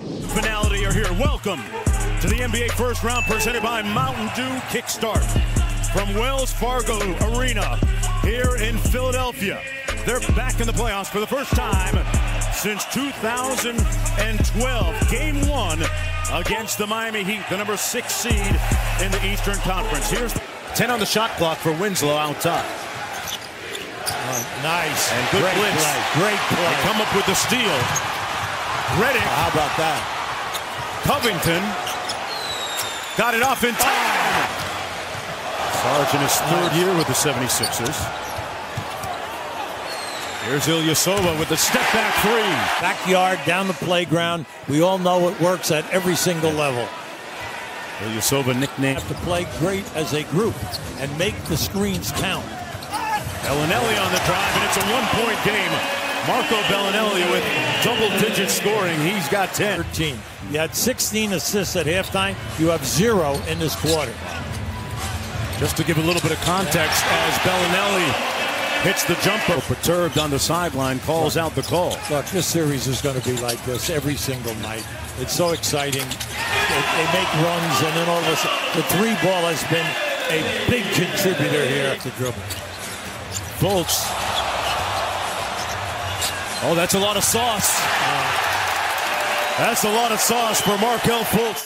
finality are here. Welcome to the NBA first round presented by Mountain Dew Kickstart from Wells Fargo Arena here in Philadelphia. They're back in the playoffs for the first time since 2012. Game one against the Miami Heat, the number six seed in the Eastern Conference. Here's 10 on the shot clock for Winslow out top. Nice. And good Great blitz. play. Great They play. come up with the steal. Redick, How about that? Covington, got it off in time. Sarge in his third year with the 76ers. Here's Ilyasova with the step back three. Backyard, down the playground. We all know it works at every single level. Ilyasova nicknamed Have to play great as a group and make the screens count. Belinelli on the drive, and it's a one-point game. Marco Belinelli with double-digit scoring. He's got 10. 13. You had 16 assists at halftime. You have zero in this quarter. Just to give a little bit of context, as Belinelli hits the jumper, perturbed on the sideline, calls out the call. Look, this series is going to be like this every single night. It's so exciting. They, they make runs, and then all of a sudden, the three ball has been a big contributor here to dribble. Fultz. Oh, that's a lot of sauce. Uh, that's a lot of sauce for Markelle Fultz.